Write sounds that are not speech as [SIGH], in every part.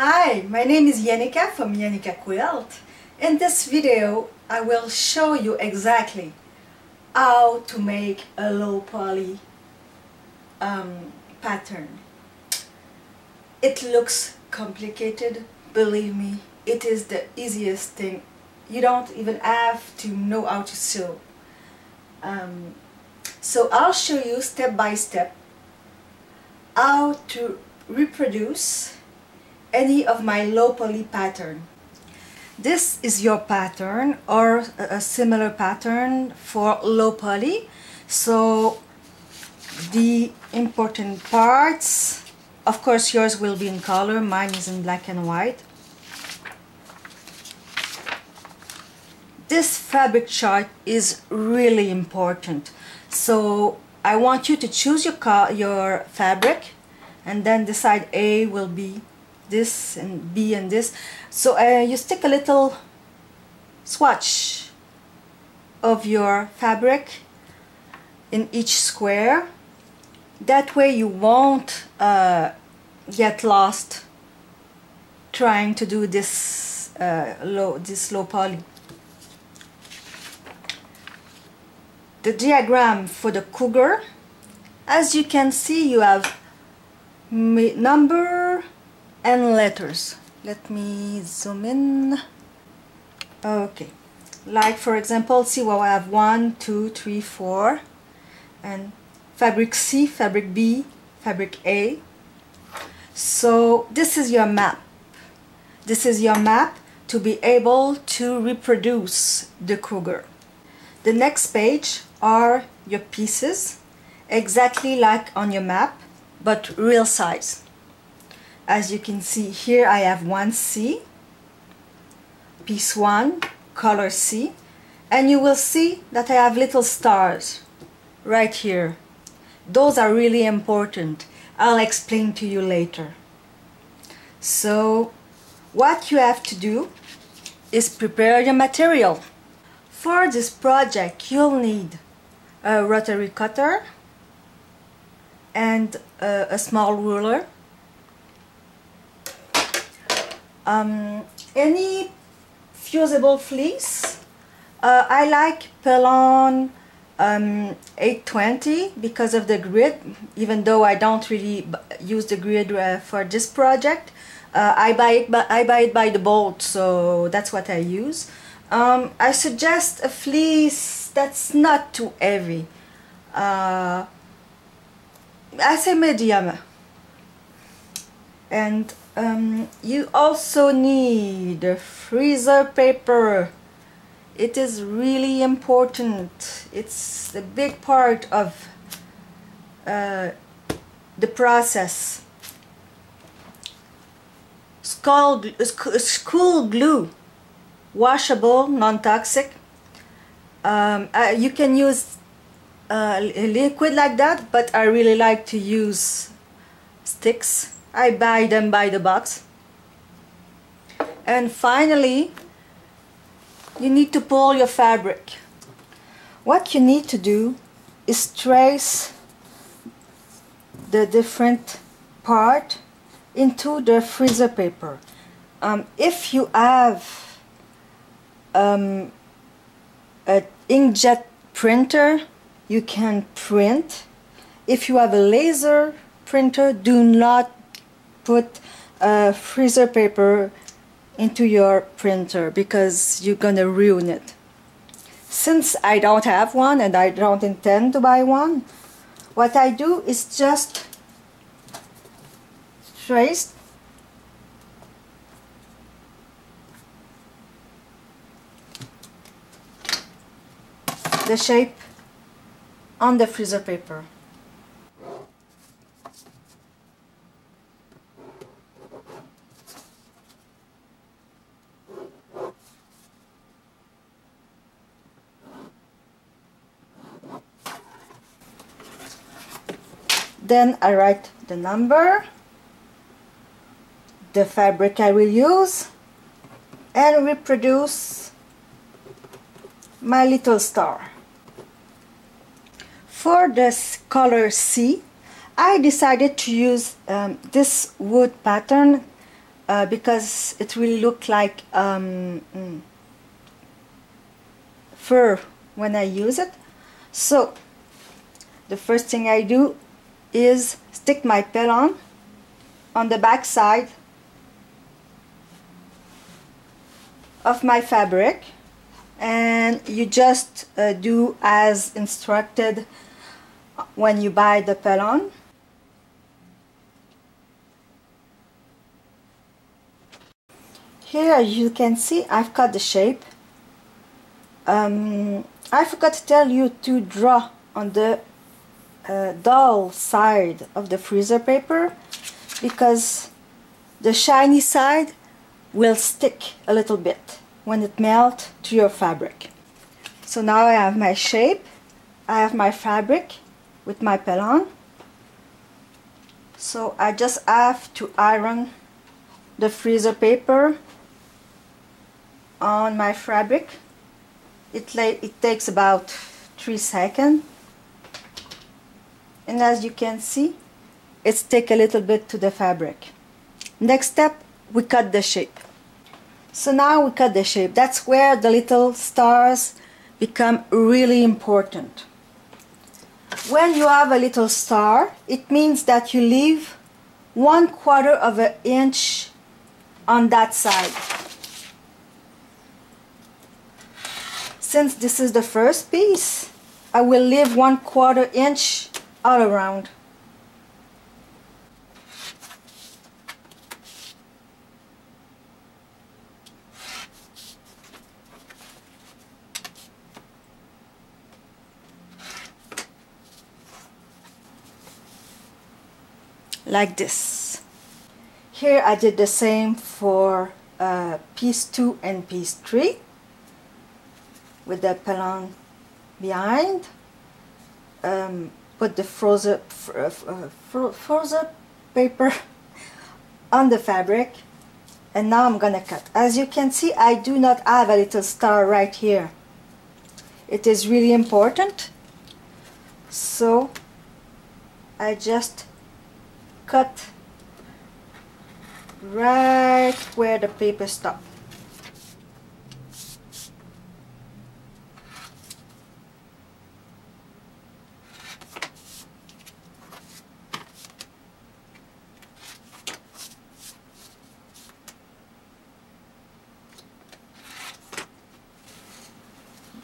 Hi, my name is Yanicka from Yanicka Quilt. In this video, I will show you exactly how to make a low poly um, pattern. It looks complicated, believe me, it is the easiest thing. You don't even have to know how to sew. Um, so I'll show you step by step how to reproduce any of my low poly pattern. This is your pattern or a similar pattern for low poly. So the important parts, of course yours will be in color, mine is in black and white. This fabric chart is really important. So I want you to choose your, your fabric and then decide A will be this and B and this. So uh, you stick a little swatch of your fabric in each square. That way you won't uh, get lost trying to do this uh, low this low poly. The diagram for the cougar, as you can see, you have number and letters. Let me zoom in. Okay. Like for example see well I have. One two three four. And fabric C fabric B fabric A. So this is your map. This is your map to be able to reproduce the cougar the next page are your pieces exactly like on your map but real size as you can see here I have one C piece 1 color C and you will see that I have little stars right here. Those are really important. I'll explain to you later. So what you have to do is prepare your material. For this project you'll need a rotary cutter and a, a small ruler um, any fusible fleece? Uh, I like Pellon um, 820 because of the grid. Even though I don't really use the grid uh, for this project uh, I buy it but I buy it by the bolt so that's what I use. Um, I suggest a fleece that's not too heavy. Uh, I say medium. And um, you also need freezer paper. It is really important. It's a big part of uh, the process. Skull, school glue. Washable non-toxic. Um, uh, you can use uh, liquid like that but I really like to use sticks I buy them by the box. And finally you need to pull your fabric. What you need to do is trace the different part into the freezer paper. Um, if you have um, an inkjet printer you can print. If you have a laser printer do not put a freezer paper into your printer because you're gonna ruin it since I don't have one and I don't intend to buy one what I do is just trace the shape on the freezer paper. Then I write the number, the fabric I will use, and reproduce my little star. For this color C, I decided to use um, this wood pattern uh, because it will look like um, mm, fur when I use it so the first thing I do is stick my Pellon on the back side of my fabric and you just uh, do as instructed when you buy the Pellon here you can see I've cut the shape. Um, I forgot to tell you to draw on the uh, dull side of the freezer paper because the shiny side will stick a little bit when it melts to your fabric. So now I have my shape, I have my fabric with my Pellon. So I just have to iron the freezer paper on my fabric. It, it takes about 3 seconds. And as you can see, it's take a little bit to the fabric. Next step, we cut the shape. So now we cut the shape. That's where the little stars become really important. When you have a little star, it means that you leave one quarter of an inch on that side. Since this is the first piece, I will leave one quarter inch all around. like this. Here I did the same for uh, piece 2 and piece 3 with the Pellon behind. Um, put the frozen, uh, uh, frozen paper [LAUGHS] on the fabric and now I'm gonna cut. As you can see I do not have a little star right here. It is really important so I just cut right where the paper stopped.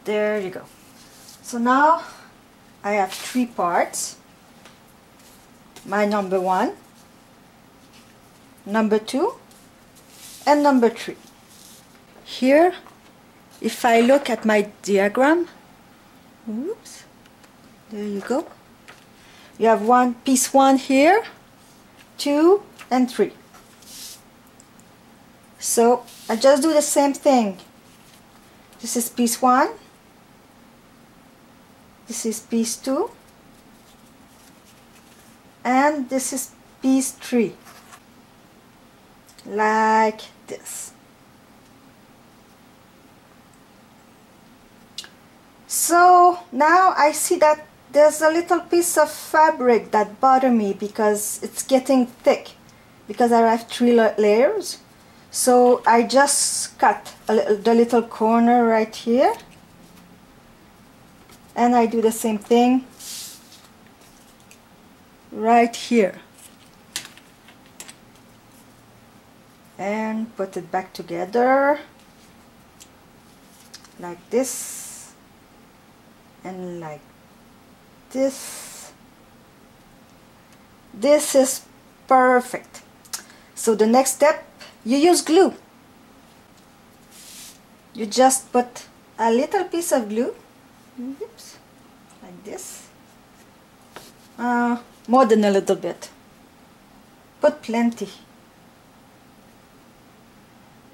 There you go. So now I have three parts my number one, number two, and number three. Here, if I look at my diagram, oops, there you go. You have one piece one here, two, and three. So I just do the same thing. This is piece one. This is piece two. And this is piece 3 like this. So now I see that there's a little piece of fabric that bother me because it's getting thick. Because I have three layers. So I just cut the little corner right here and I do the same thing right here. And put it back together like this and like this. This is perfect. So the next step you use glue. You just put a little piece of glue. Oops, like this. Uh, more than a little bit. Put plenty.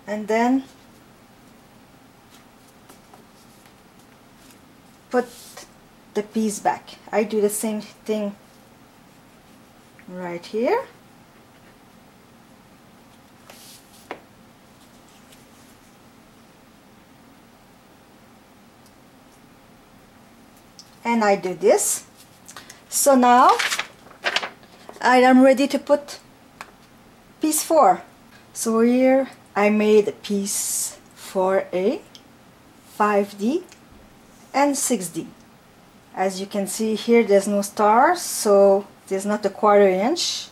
And then put the piece back. I do the same thing right here and I do this. So now I am ready to put piece 4 so here I made piece 4A 5D and 6D as you can see here there's no stars so there's not a quarter inch.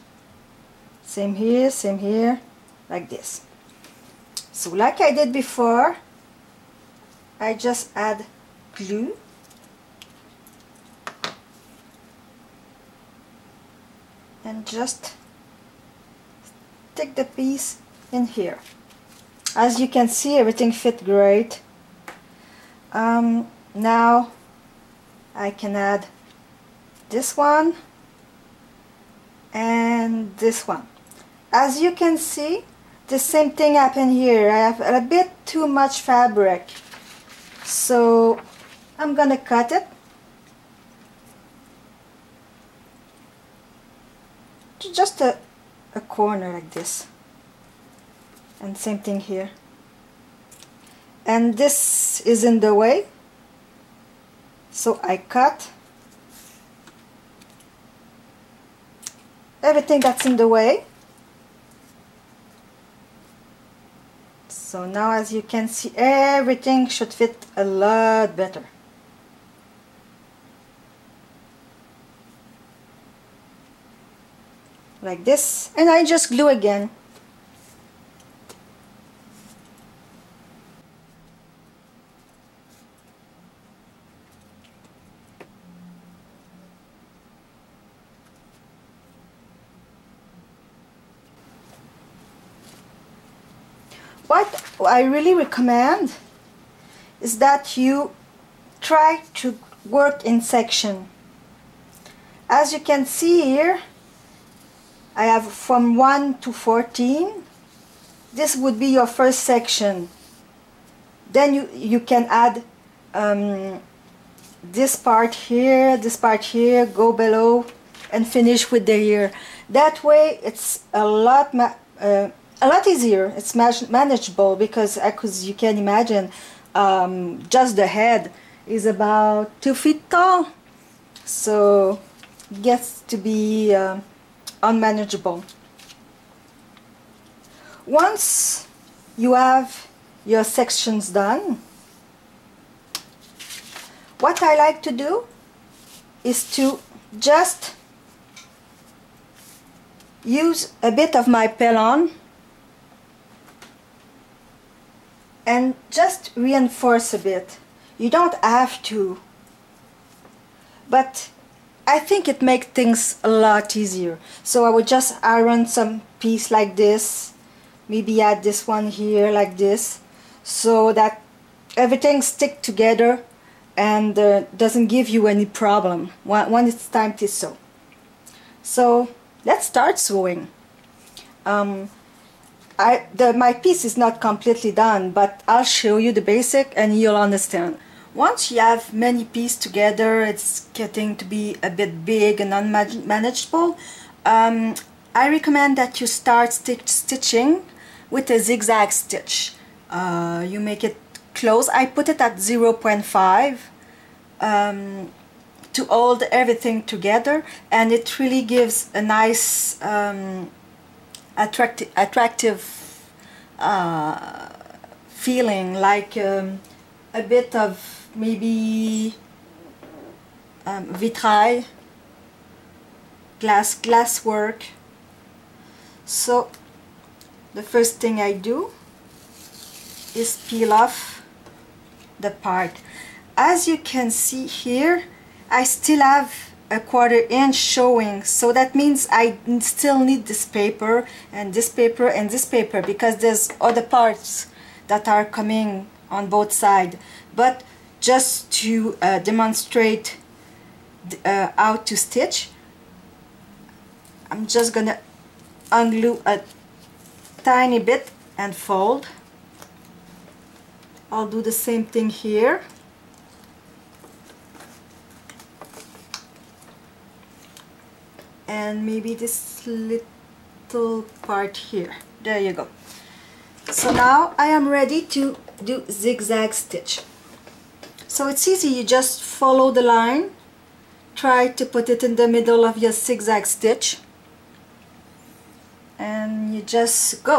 Same here same here like this. So like I did before I just add glue and just stick the piece in here. As you can see everything fit great. Um, now I can add this one and this one. As you can see the same thing happened here. I have a bit too much fabric. So I'm gonna cut it just a, a corner like this. And same thing here. And this is in the way. So I cut. Everything that's in the way. So now as you can see everything should fit a lot better like this and I just glue again. What I really recommend is that you try to work in section. As you can see here I have from 1 to 14 this would be your first section. Then you you can add um, this part here this part here go below and finish with the ear that way it's a lot uh, a lot easier. It's manageable because, as you can imagine, um, just the head is about two feet tall, so gets to be uh, unmanageable. Once you have your sections done, what I like to do is to just use a bit of my Pellon and just reinforce a bit. You don't have to, but I think it makes things a lot easier. So I would just iron some piece like this, maybe add this one here like this, so that everything stick together and uh, doesn't give you any problem when, when it's time to sew. So let's start sewing. Um, I, the, my piece is not completely done, but I'll show you the basic and you'll understand. Once you have many pieces together, it's getting to be a bit big and unmanageable. Um, I recommend that you start stitch, stitching with a zigzag stitch. Uh, you make it close. I put it at 0.5 um, to hold everything together and it really gives a nice um, attractive, attractive uh, feeling, like um, a bit of maybe um, vitrail, glass, glass work. So the first thing I do is peel off the part. As you can see here, I still have a quarter inch showing so that means I still need this paper and this paper and this paper because there's other parts that are coming on both sides but just to uh, demonstrate uh, how to stitch I'm just gonna unglue a tiny bit and fold. I'll do the same thing here. And maybe this little part here. There you go. So now I am ready to do zigzag stitch. So it's easy you just follow the line try to put it in the middle of your zigzag stitch and you just go.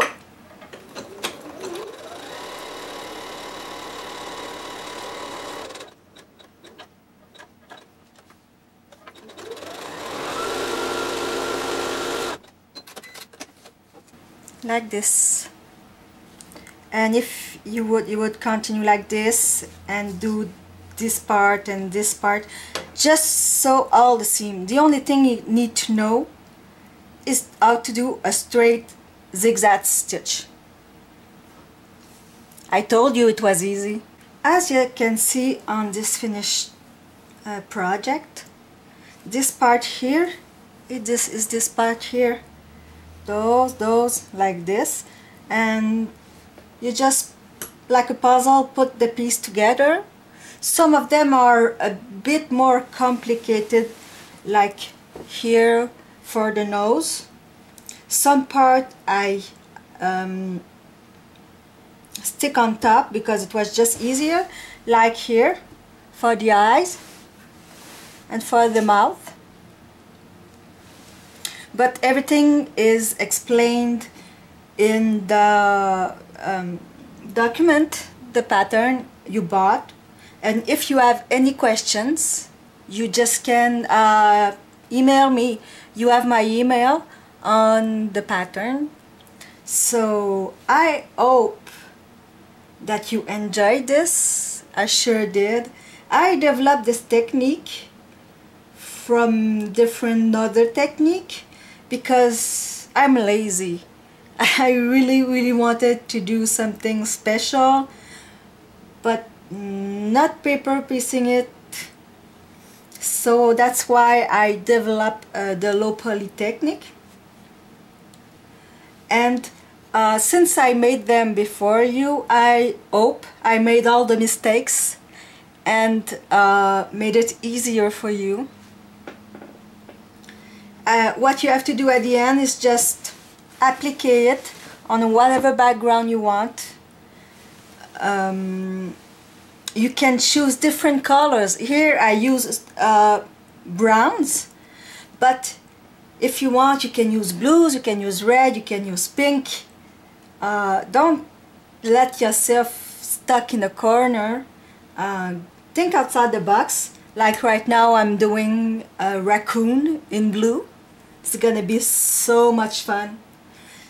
Like this. And if you would you would continue like this and do this part and this part just sew all the seam the only thing you need to know is how to do a straight zigzag stitch. I told you it was easy. As you can see on this finished uh, project this part here it, this is this part here. Those those like this. And you just like a puzzle put the piece together. Some of them are a bit more complicated like here for the nose. Some part I um, stick on top because it was just easier like here for the eyes and for the mouth. But everything is explained in the um, document the pattern you bought and if you have any questions you just can uh, email me. You have my email on the pattern. So I hope that you enjoyed this I sure did. I developed this technique from different other technique because I'm lazy [LAUGHS] I really really wanted to do something special but not paper piecing it. So that's why I developed uh, the low poly technique and uh, since I made them before you I hope I made all the mistakes and uh, made it easier for you. Uh, what you have to do at the end is just apply it on whatever background you want. Um, you can choose different colors. Here I use uh, browns but if you want you can use blues you can use red you can use pink. Uh, don't let yourself stuck in a corner. Uh, think outside the box. Like right now I'm doing a raccoon in blue. It's gonna be so much fun